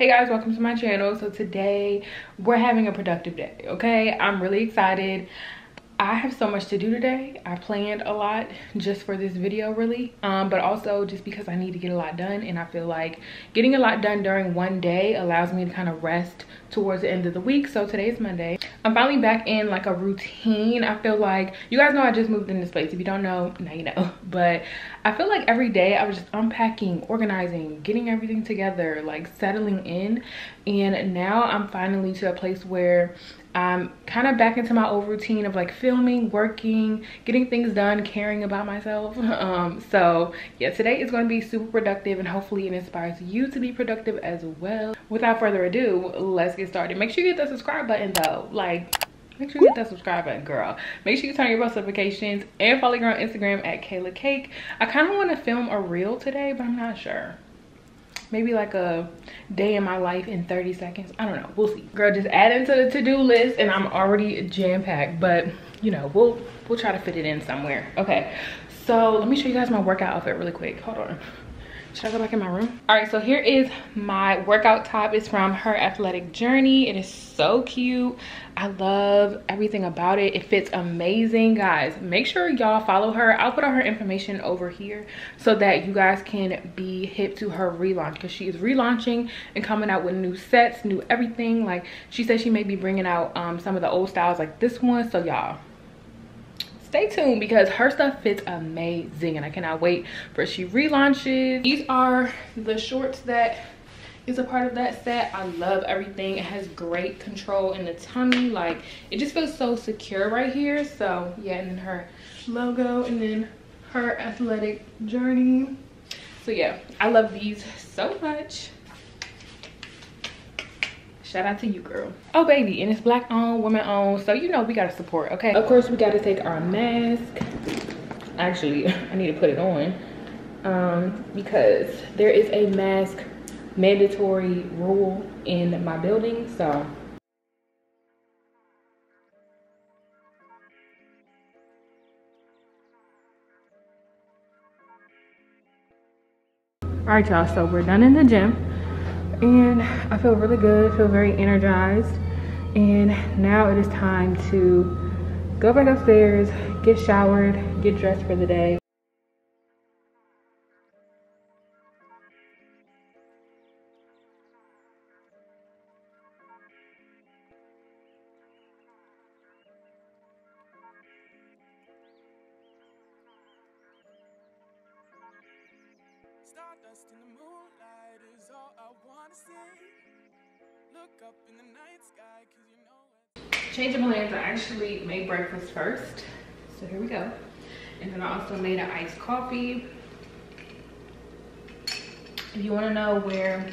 hey guys welcome to my channel. So today we're having a productive day okay? I'm really excited I have so much to do today. I planned a lot just for this video really, um, but also just because I need to get a lot done and I feel like getting a lot done during one day allows me to kind of rest towards the end of the week. So today's Monday. I'm finally back in like a routine. I feel like, you guys know I just moved in this place. If you don't know, now you know. But I feel like every day I was just unpacking, organizing, getting everything together, like settling in. And now I'm finally to a place where I'm kind of back into my old routine of like filming, working, getting things done, caring about myself. Um, so yeah, today is going to be super productive and hopefully it inspires you to be productive as well. Without further ado, let's get started. Make sure you hit that subscribe button though. Like, make sure you hit that subscribe button, girl. Make sure you turn your post notifications and follow me on Instagram at Kaila Kake. I kind of want to film a reel today, but I'm not sure maybe like a day in my life in 30 seconds. I don't know. We'll see. Girl just add into the to-do list and i'm already jam-packed but you know we'll we'll try to fit it in somewhere. Okay. So let me show you guys my workout outfit really quick. Hold on should I go back in my room? All right, so here is my workout top. It's from Her Athletic Journey. It is so cute. I love everything about it. It fits amazing, guys. Make sure y'all follow her. I'll put all her information over here so that you guys can be hip to her relaunch because she is relaunching and coming out with new sets, new everything. Like she said she may be bringing out um, some of the old styles like this one. So y'all, stay tuned because her stuff fits amazing and I cannot wait for she relaunches. These are the shorts that is a part of that set. I love everything. It has great control in the tummy. Like it just feels so secure right here. So yeah, and then her logo and then her athletic journey. So yeah, I love these so much shout out to you girl. Oh baby and it's black owned woman owned so you know we gotta support okay? Of course we gotta take our mask. Actually i need to put it on um because there is a mask mandatory rule in my building so. All right y'all so we're done in the gym and I feel really good, I feel very energized. And now it is time to go back upstairs, get showered, get dressed for the day. Stardust in the Change of plans, I actually made breakfast first. So here we go. And then I also made an iced coffee. If you wanna know where,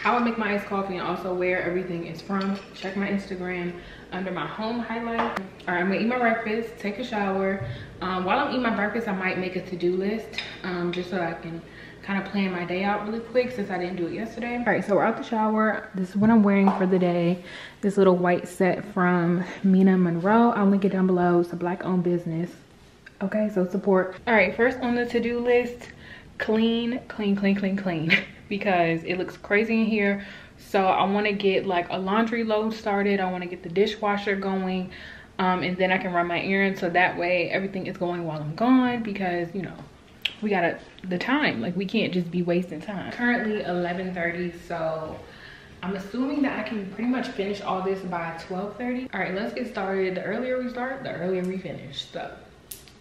how I make my iced coffee and also where everything is from, check my Instagram under my home highlight. All right, I'm gonna eat my breakfast, take a shower. Um, while I'm eating my breakfast, I might make a to-do list um, just so I can kind of plan my day out really quick since I didn't do it yesterday. All right, so we're out the shower. This is what I'm wearing for the day. This little white set from Mina Monroe. I'll link it down below. It's a black owned business. Okay, so support. All right, first on the to-do list, clean, clean, clean, clean, clean. because it looks crazy in here. So I wanna get like a laundry load started. I wanna get the dishwasher going. Um, and then I can run my errands so that way everything is going while I'm gone because, you know, we gotta the time like we can't just be wasting time currently 11:30, so i'm assuming that i can pretty much finish all this by 12:30. all right let's get started the earlier we start the earlier we finish so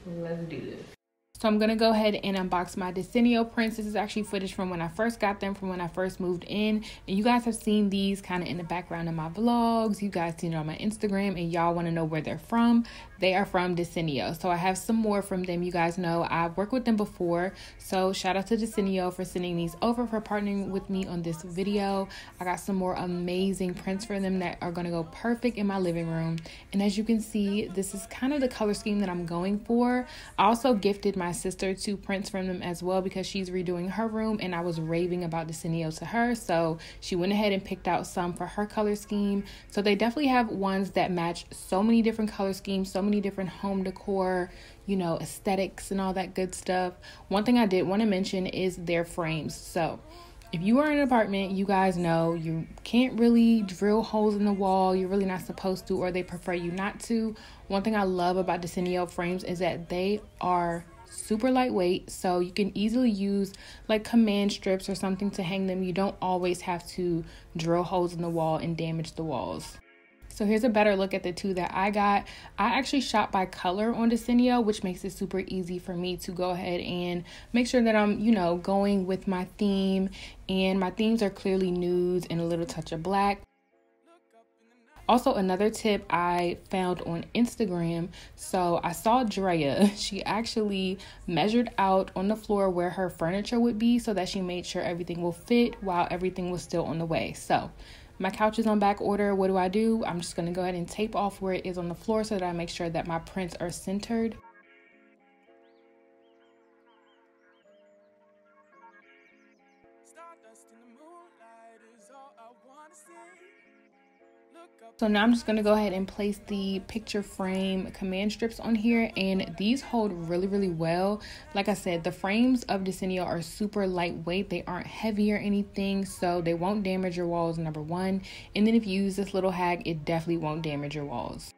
let's do this so I'm going to go ahead and unbox my Desenio prints. This is actually footage from when I first got them, from when I first moved in. And you guys have seen these kind of in the background of my vlogs. You guys seen it on my Instagram and y'all want to know where they're from. They are from Desenio. So I have some more from them. You guys know I've worked with them before. So shout out to Desenio for sending these over, for partnering with me on this video. I got some more amazing prints for them that are going to go perfect in my living room. And as you can see, this is kind of the color scheme that I'm going for. I also gifted my sister two prints from them as well because she's redoing her room and I was raving about Desenio to her. So she went ahead and picked out some for her color scheme. So they definitely have ones that match so many different color schemes, so many different home decor, you know, aesthetics and all that good stuff. One thing I did want to mention is their frames. So if you are in an apartment, you guys know you can't really drill holes in the wall. You're really not supposed to, or they prefer you not to. One thing I love about Desenio frames is that they are super lightweight, so you can easily use like command strips or something to hang them. You don't always have to drill holes in the wall and damage the walls. So here's a better look at the two that I got. I actually shop by color on Desenio, which makes it super easy for me to go ahead and make sure that I'm, you know, going with my theme. And my themes are clearly nudes and a little touch of black. Also, another tip I found on Instagram. So I saw Drea. She actually measured out on the floor where her furniture would be so that she made sure everything will fit while everything was still on the way. So my couch is on back order. What do I do? I'm just going to go ahead and tape off where it is on the floor so that I make sure that my prints are centered. So now I'm just going to go ahead and place the picture frame command strips on here and these hold really really well. Like I said the frames of Desenio are super lightweight. They aren't heavy or anything so they won't damage your walls number one and then if you use this little hack it definitely won't damage your walls.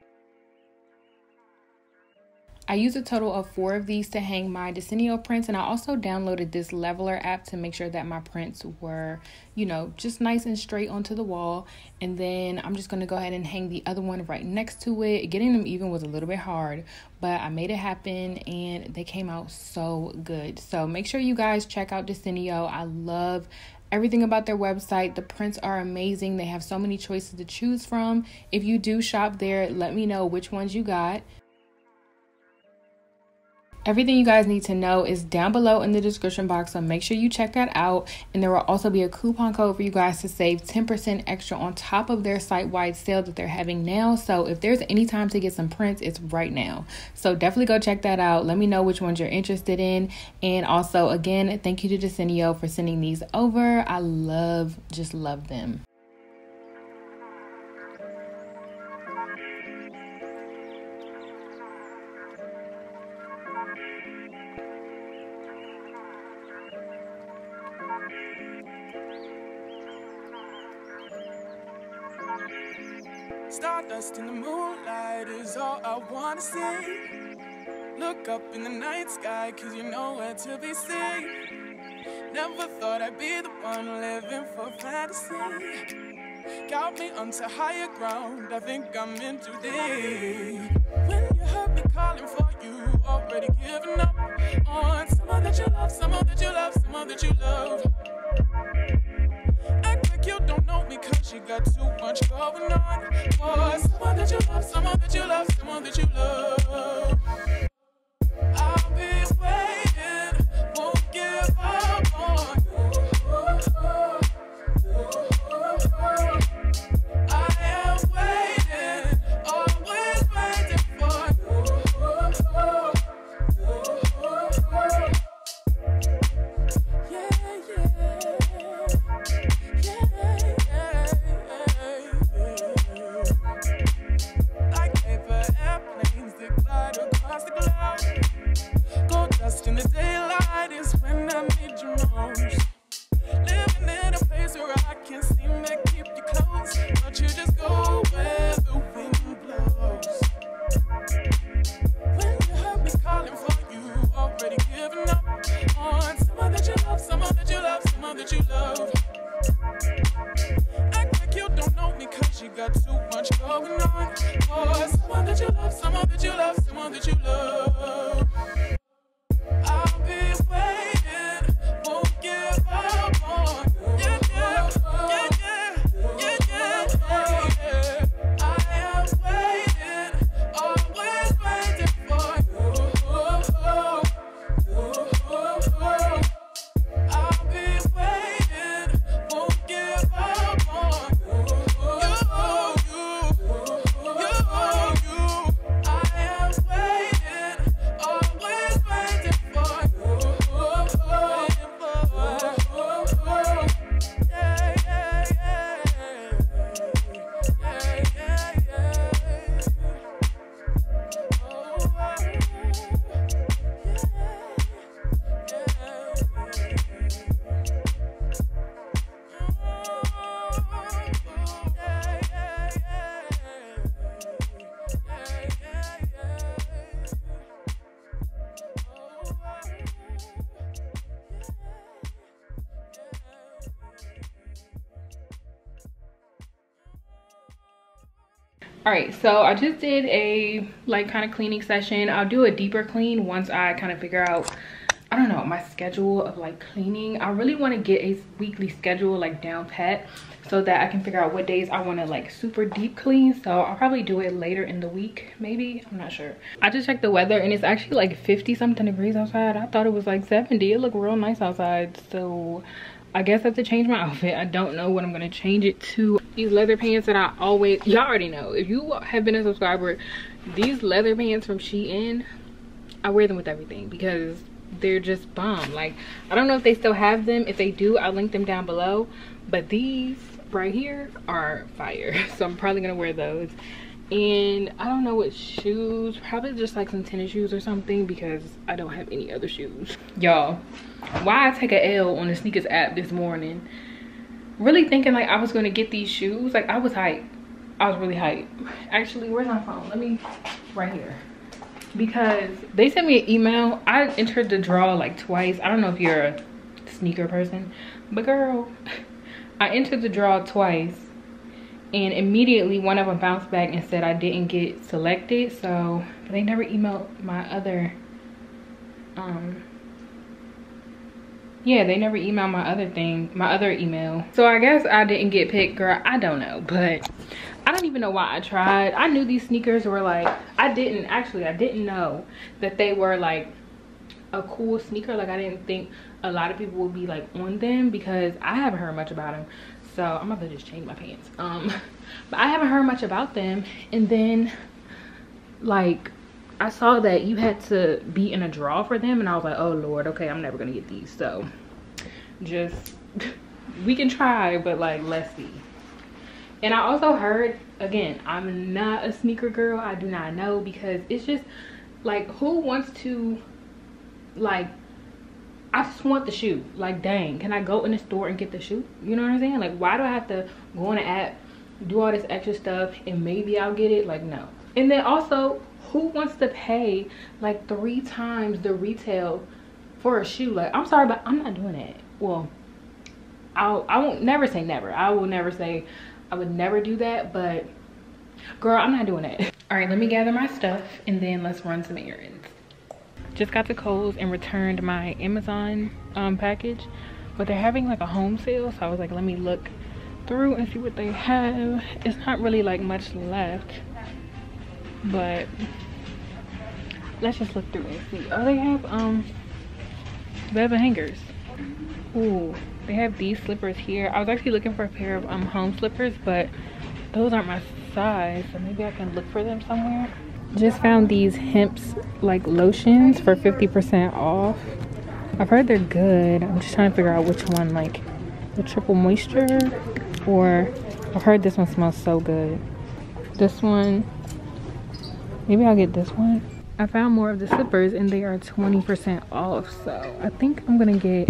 I used a total of four of these to hang my Desenio prints and I also downloaded this leveler app to make sure that my prints were, you know, just nice and straight onto the wall. And then I'm just going to go ahead and hang the other one right next to it. Getting them even was a little bit hard, but I made it happen and they came out so good. So make sure you guys check out Desenio. I love everything about their website. The prints are amazing. They have so many choices to choose from. If you do shop there, let me know which ones you got. Everything you guys need to know is down below in the description box, so make sure you check that out. And there will also be a coupon code for you guys to save 10% extra on top of their site wide sale that they're having now. So if there's any time to get some prints, it's right now. So definitely go check that out. Let me know which ones you're interested in. And also, again, thank you to Desenio for sending these over. I love, just love them. Stardust in the moonlight is all I wanna see. Look up in the night sky, cause you know where to be seen. Never thought I'd be the one living for fantasy. Got me onto higher ground, I think I'm in too deep. When you heard me calling for you, already giving up on someone that you love, someone that you love, someone that you love you don't know me cause you got too much going on. For someone that you love, someone that you love, someone that you love. All right so i just did a like kind of cleaning session. I'll do a deeper clean once i kind of figure out i don't know my schedule of like cleaning. I really want to get a weekly schedule like down pat so that i can figure out what days i want to like super deep clean. So i'll probably do it later in the week maybe. I'm not sure. I just checked the weather and it's actually like 50 something degrees outside. I thought it was like 70 it looked real nice outside. So I guess I have to change my outfit. I don't know what I'm gonna change it to. These leather pants that I always, y'all already know. If you have been a subscriber, these leather pants from Shein, I wear them with everything because they're just bomb. Like, I don't know if they still have them. If they do, I'll link them down below. But these right here are fire. So I'm probably gonna wear those. And I don't know what shoes, probably just like some tennis shoes or something because I don't have any other shoes. Y'all, why I take a L on the sneakers app this morning. Really thinking like I was gonna get these shoes. Like I was hyped. I was really hyped. Actually, where's my phone? Let me, right here. Because they sent me an email. I entered the draw like twice. I don't know if you're a sneaker person, but girl, I entered the draw twice and immediately one of them bounced back and said I didn't get selected. So, they never emailed my other um yeah they never emailed my other thing my other email. So i guess i didn't get picked girl. I don't know but i don't even know why i tried. I knew these sneakers were like i didn't actually i didn't know that they were like a cool sneaker. Like i didn't think a lot of people would be like on them because i haven't heard much about them so i'm about to just change my pants um but i haven't heard much about them and then like I saw that you had to be in a draw for them and I was like, oh Lord, okay, I'm never gonna get these. So just, we can try, but like, let's see. And I also heard, again, I'm not a sneaker girl. I do not know because it's just like, who wants to like, I just want the shoe. Like, dang, can I go in the store and get the shoe? You know what I'm saying? Like, why do I have to go on an app, do all this extra stuff and maybe I'll get it? Like, no. And then also, who wants to pay like three times the retail for a shoe like i'm sorry but i'm not doing it well i'll i won't never say never i will never say i would never do that but girl i'm not doing it all right let me gather my stuff and then let's run some errands just got to Kohl's and returned my amazon um, package. But they're having like a home sale so i was like let me look through and see what they have. It's not really like much left but let's just look through and see. Oh they have um web hangers. Ooh, they have these slippers here. I was actually looking for a pair of um home slippers but those aren't my size so maybe i can look for them somewhere just found these Hempz like lotions for 50 percent off. I've heard they're good. I'm just trying to figure out which one like the triple moisture or i've heard this one smells so good. This one maybe i'll get this one. I found more of the slippers and they are 20 percent off so i think i'm gonna get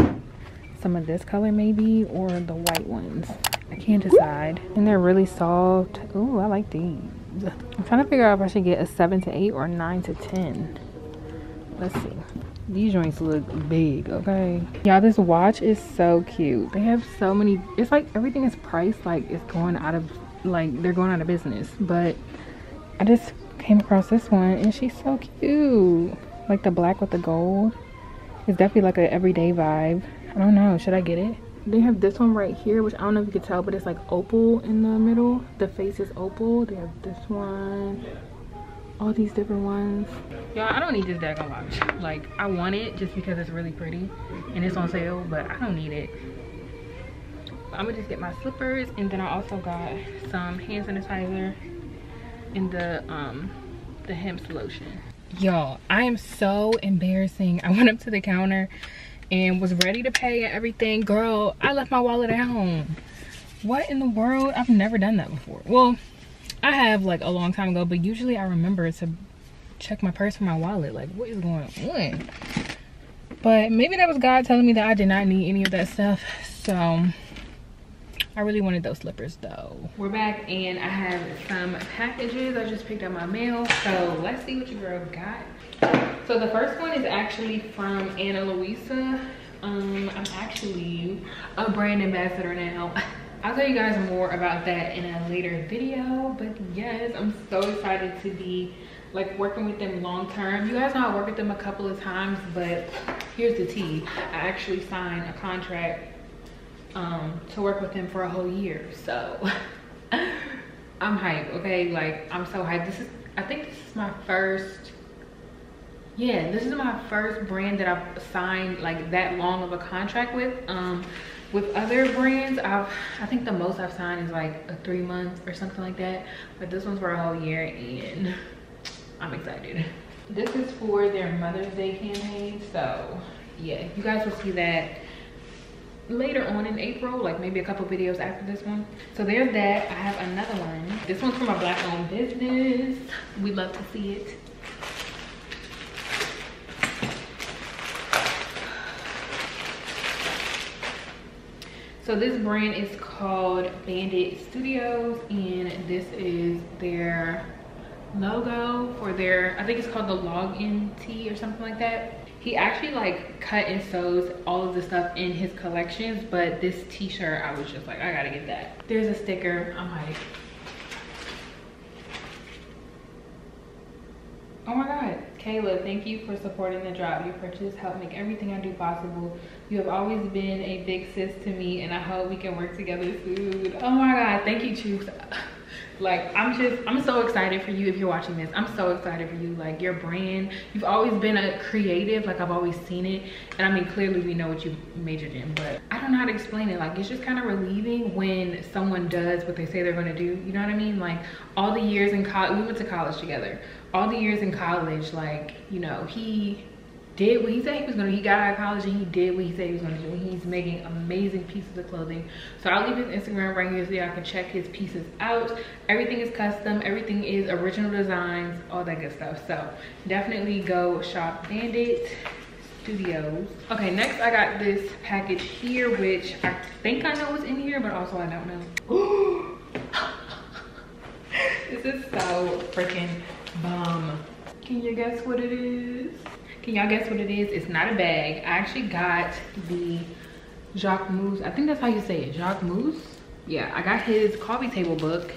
some of this color maybe or the white ones. I can't decide. And they're really soft. Oh i like these i'm trying to figure out if i should get a seven to eight or nine to ten. Let's see. These joints look big okay? Yeah this watch is so cute. They have so many it's like everything is priced like it's going out of like they're going out of business. But i just came across this one and she's so cute. Like the black with the gold. It's definitely like an everyday vibe. I don't know. Should i get it they have this one right here which i don't know if you can tell but it's like opal in the middle. The face is opal. They have this one. All these different ones. Y'all i don't need this daggone watch. Like i want it just because it's really pretty and it's on sale but i don't need it. I'm gonna just get my slippers and then i also got some hand sanitizer and the um the hemp lotion. Y'all i am so embarrassing. I went up to the counter and was ready to pay and everything girl i left my wallet at home what in the world i've never done that before well i have like a long time ago but usually i remember to check my purse for my wallet like what is going on but maybe that was god telling me that i did not need any of that stuff so I really wanted those slippers though. We're back and I have some packages. I just picked up my mail. So let's see what your girl got. So the first one is actually from Ana Luisa. Um, I'm actually a brand ambassador now. I'll tell you guys more about that in a later video. But yes, I'm so excited to be like working with them long term. You guys know I worked with them a couple of times, but here's the tea. I actually signed a contract um, to work with them for a whole year. So I'm hyped, okay? Like I'm so hyped. This is, I think this is my first, yeah, this is my first brand that I've signed like that long of a contract with. Um, with other brands, I've, I think the most I've signed is like a three months or something like that. But this one's for a whole year and I'm excited. This is for their Mother's Day campaign. So yeah, you guys will see that later on in April, like maybe a couple videos after this one. So there's that. I have another one. This one's from a black owned business. We'd love to see it. So this brand is called Bandit Studios and this is their logo for their, I think it's called the login tee or something like that. He actually like cut and sews all of the stuff in his collections but this t-shirt i was just like i gotta get that. There's a sticker. I'm like oh my god. Kaila thank you for supporting the drop your purchase helped make everything i do possible you have always been a big sis to me and i hope we can work together soon. Oh my god thank you Chooks like i'm just i'm so excited for you if you're watching this. I'm so excited for you like your brand. You've always been a creative like i've always seen it. And i mean clearly we know what you majored in but i don't know how to explain it. Like it's just kind of relieving when someone does what they say they're going to do. You know what i mean? Like all the years in college we went to college together. All the years in college like you know he did what he said he was gonna. He got out of college and he did what he said he was gonna do. He's making amazing pieces of clothing. So I'll leave his Instagram right here so y'all can check his pieces out. Everything is custom. Everything is original designs, all that good stuff. So definitely go shop Bandit Studios. Okay, next I got this package here, which I think I know what's in here, but also I don't know. this is so freaking bomb. Can you guess what it is? Can y'all guess what it is? It's not a bag. I actually got the Jacquemus. I think that's how you say it. Jacquemus. Yeah, I got his coffee table book.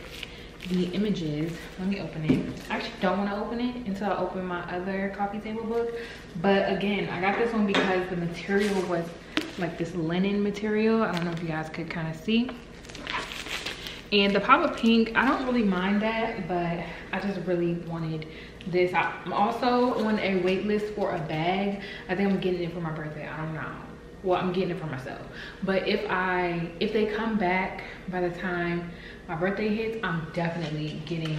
The images. Let me open it. I actually don't want to open it until I open my other coffee table book. But again, I got this one because the material was like this linen material. I don't know if you guys could kind of see. And the pop of pink, I don't really mind that, but I just really wanted this. I'm also on a wait list for a bag. I think i'm getting it for my birthday. I don't know. Well i'm getting it for myself. But if i if they come back by the time my birthday hits i'm definitely getting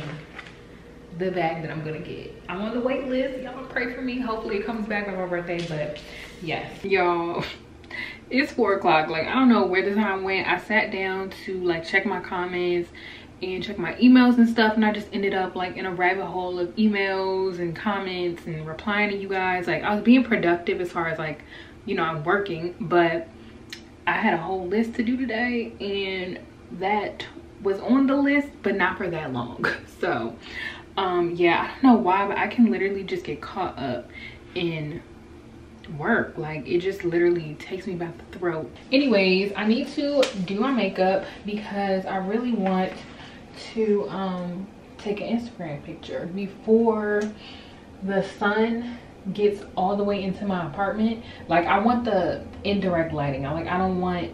the bag that i'm gonna get. I'm on the wait list. Y'all pray for me. Hopefully it comes back by my birthday but yes. Y'all it's four o'clock. Like i don't know where the time went. I sat down to like check my comments and check my emails and stuff and I just ended up like in a rabbit hole of emails and comments and replying to you guys. Like I was being productive as far as like you know I'm working but I had a whole list to do today and that was on the list but not for that long. So um yeah I don't know why but I can literally just get caught up in work. Like it just literally takes me by the throat. Anyways i need to do my makeup because i really want to um, take an Instagram picture before the sun gets all the way into my apartment. Like I want the indirect lighting. I like I don't want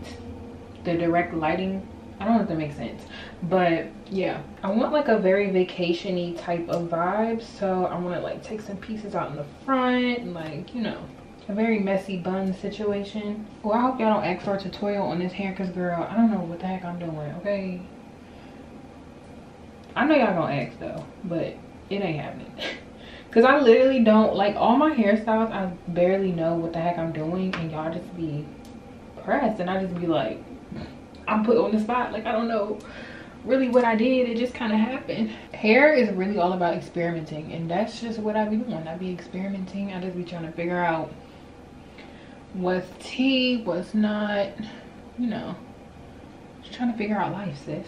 the direct lighting. I don't know if that makes sense. But yeah, I want like a very vacationy type of vibe. So I want to like take some pieces out in the front and like, you know, a very messy bun situation. Well, I hope y'all don't ask for a tutorial on this hair because girl, I don't know what the heck I'm doing, okay? I know y'all gonna ask though, but it ain't happening. Cause I literally don't like all my hairstyles. I barely know what the heck I'm doing, and y'all just be pressed, and I just be like, I'm put on the spot. Like I don't know really what I did. It just kind of happened. Hair is really all about experimenting, and that's just what I be doing. I be experimenting. I just be trying to figure out what's tea, what's not. You know, just trying to figure out life, sis.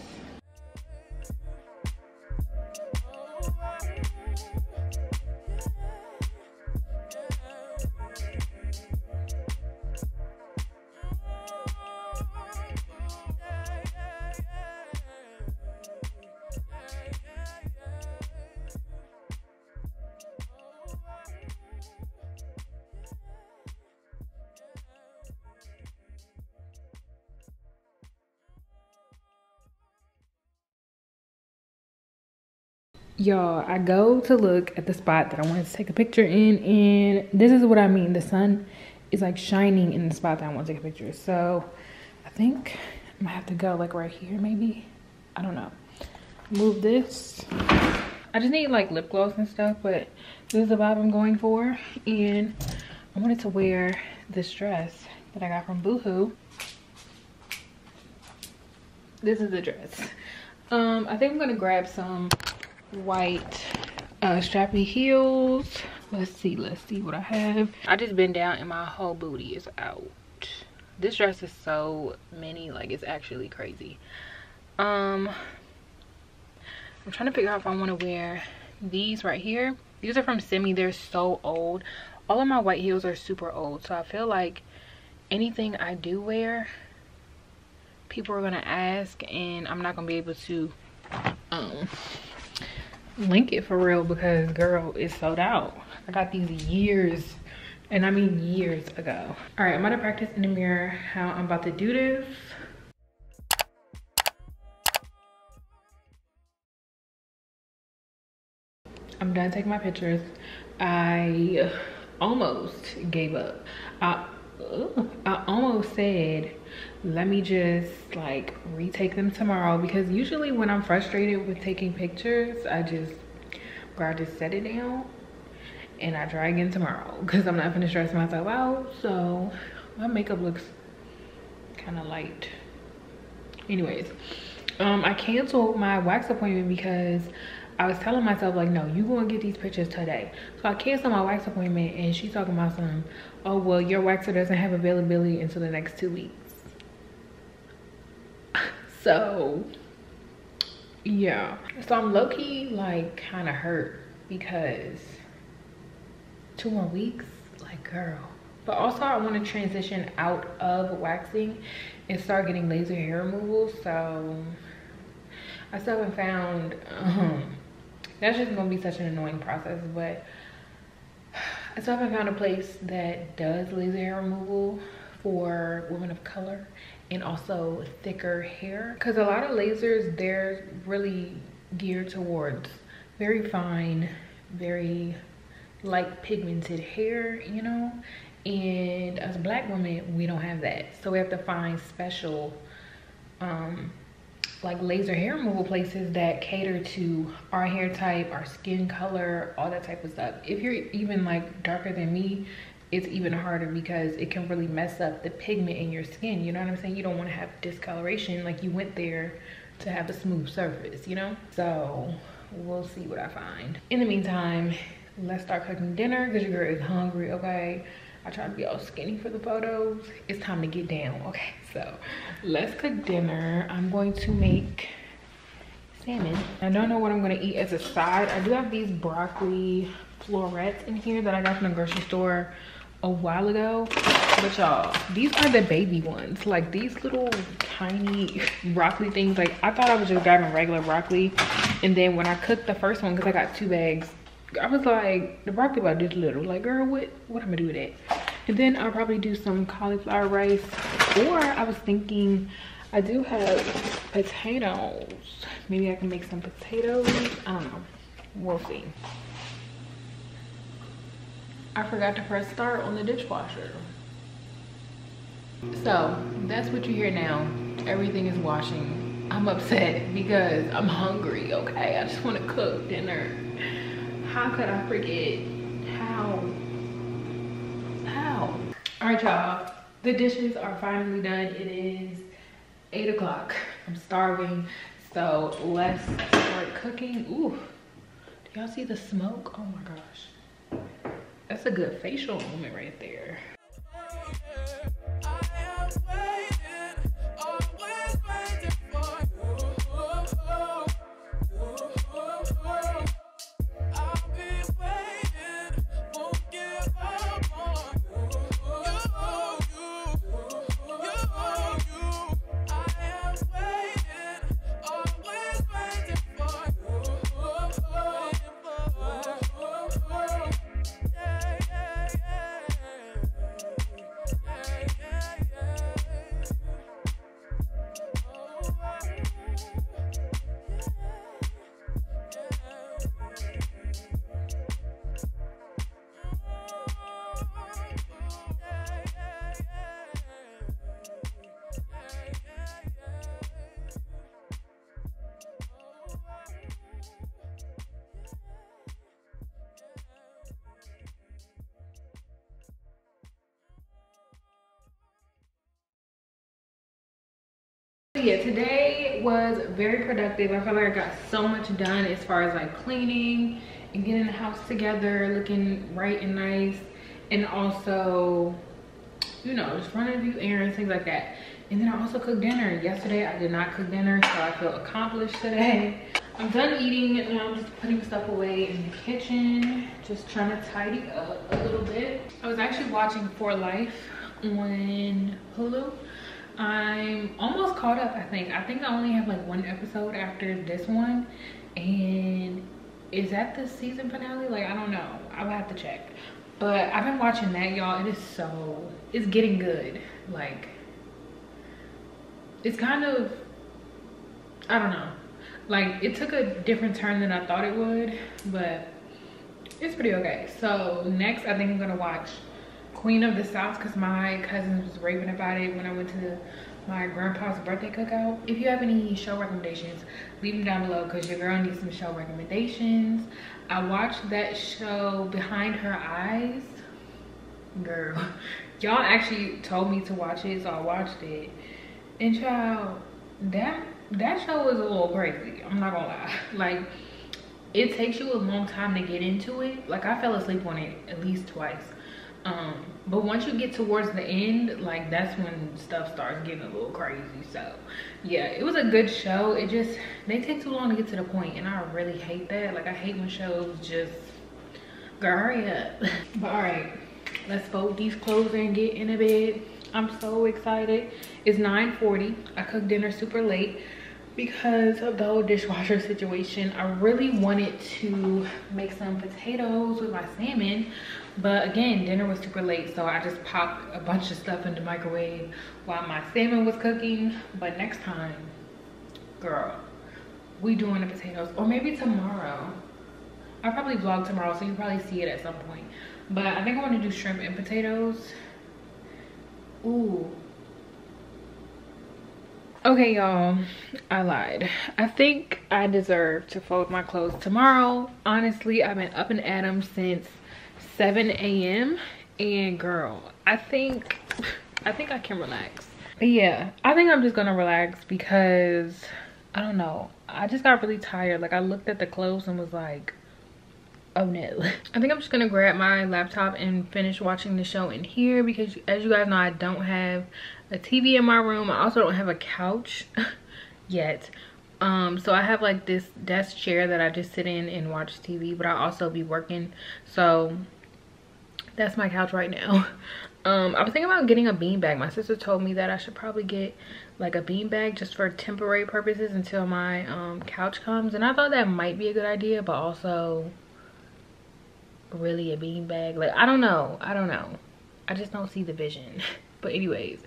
Y'all i go to look at the spot that i wanted to take a picture in and this is what i mean. The sun is like shining in the spot that i want to take a picture. So i think i'm gonna have to go like right here maybe. I don't know. Move this. I just need like lip gloss and stuff but this is the vibe i'm going for and i wanted to wear this dress that i got from boohoo. This is the dress. Um i think i'm gonna grab some white uh, strappy heels. Let's see, let's see what I have. I just bend down and my whole booty is out. This dress is so mini, like it's actually crazy. Um, I'm trying to figure out if I want to wear these right here. These are from Simi. They're so old. All of my white heels are super old. So I feel like anything I do wear, people are going to ask and I'm not going to be able to um link it for real because girl it's sold out. I got these years and i mean years ago. All right i'm gonna practice in the mirror how i'm about to do this. I'm done taking my pictures. I almost gave up. I I almost said, let me just like retake them tomorrow because usually when I'm frustrated with taking pictures, I just, where I just set it down and I try again tomorrow because I'm not gonna stress myself out. So my makeup looks kind of light. Anyways, um, I canceled my wax appointment because I was telling myself like, no, you gonna get these pictures today. So I canceled my wax appointment and she's talking about some, oh, well, your waxer doesn't have availability until the next two weeks. So yeah. So I'm low-key like kind of hurt because two more weeks, like girl. But also I want to transition out of waxing and start getting laser hair removal. So I still haven't found um, that's just gonna be such an annoying process but i still haven't found a place that does laser hair removal for women of color and also thicker hair. Because a lot of lasers they're really geared towards very fine very light pigmented hair you know? And as black women we don't have that. So we have to find special um like laser hair removal places that cater to our hair type, our skin color, all that type of stuff. If you're even like darker than me, it's even harder because it can really mess up the pigment in your skin. You know what I'm saying? You don't want to have discoloration like you went there to have a smooth surface, you know? So we'll see what I find. In the meantime, let's start cooking dinner because your girl is hungry, okay? I try to be all skinny for the photos. It's time to get down, okay? So let's cook dinner. I'm going to make salmon. I don't know what I'm gonna eat as a side. I do have these broccoli florets in here that I got from the grocery store a while ago. But y'all, these are the baby ones. Like these little tiny broccoli things. Like I thought I was just grabbing regular broccoli. And then when I cooked the first one, because I got two bags, I was like, the broccoli about this little. Like, girl, what, what am I gonna do with it? And then I'll probably do some cauliflower rice. Or I was thinking, I do have potatoes. Maybe I can make some potatoes. I don't know. We'll see. I forgot to press start on the dishwasher. So that's what you hear now. Everything is washing. I'm upset because I'm hungry, okay? I just want to cook dinner how could I forget? How? How? All right, y'all. The dishes are finally done. It is eight o'clock. I'm starving. So let's start cooking. Ooh, do y'all see the smoke? Oh my gosh. That's a good facial moment right there. Yeah today was very productive. I feel like i got so much done as far as like cleaning and getting the house together looking right and nice and also you know just running a few errands things like that. And then i also cooked dinner. Yesterday i did not cook dinner so i feel accomplished today. I'm done eating and i'm just putting stuff away in the kitchen just trying to tidy up a little bit. I was actually watching for life on hulu i'm almost caught up i think. I think i only have like one episode after this one. And is that the season finale? Like i don't know. I will have to check. But i've been watching that y'all. It is so it's getting good. Like it's kind of i don't know. Like it took a different turn than i thought it would but it's pretty okay. So next i think i'm gonna watch queen of the south because my cousin was raving about it when i went to my grandpa's birthday cookout. If you have any show recommendations leave them down below because your girl needs some show recommendations. I watched that show behind her eyes. Girl y'all actually told me to watch it so i watched it. And child that that show was a little crazy i'm not gonna lie. Like it takes you a long time to get into it. Like i fell asleep on it at least twice. Um but once you get towards the end like that's when stuff starts getting a little crazy. So yeah it was a good show. It just they take too long to get to the point and i really hate that. Like i hate when shows just girl hurry up. But all right let's fold these clothes and get in a bed. I'm so excited. It's 9:40. i cooked dinner super late because of the whole dishwasher situation. I really wanted to make some potatoes with my salmon but again dinner was super late so i just popped a bunch of stuff in the microwave while my salmon was cooking but next time girl we doing the potatoes or maybe tomorrow i'll probably vlog tomorrow so you probably see it at some point but i think i want to do shrimp and potatoes Ooh. Okay, y'all, I lied. I think I deserve to fold my clothes tomorrow. Honestly, I've been up and at 'em since 7 a.m. And girl, I think, I think I can relax. Yeah, I think I'm just gonna relax because, I don't know. I just got really tired. Like I looked at the clothes and was like, oh no i think i'm just gonna grab my laptop and finish watching the show in here because as you guys know i don't have a tv in my room i also don't have a couch yet um so i have like this desk chair that i just sit in and watch tv but i'll also be working so that's my couch right now. Um i was thinking about getting a bean bag my sister told me that i should probably get like a bean bag just for temporary purposes until my um couch comes. And i thought that might be a good idea but also really a bean bag like i don't know. I don't know. I just don't see the vision. But anyways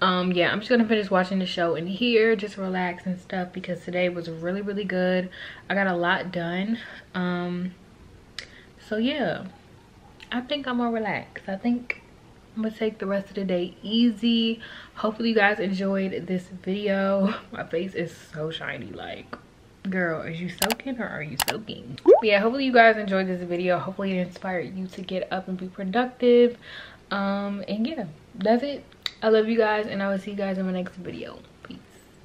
um yeah i'm just gonna finish watching the show in here. Just relax and stuff because today was really really good. I got a lot done. Um so yeah i think i'm gonna relax i think i'm gonna take the rest of the day easy. Hopefully you guys enjoyed this video. My face is so shiny like girl is you soaking or are you soaking? Yeah hopefully you guys enjoyed this video. Hopefully it inspired you to get up and be productive. Um and yeah that's it. I love you guys and i will see you guys in my next video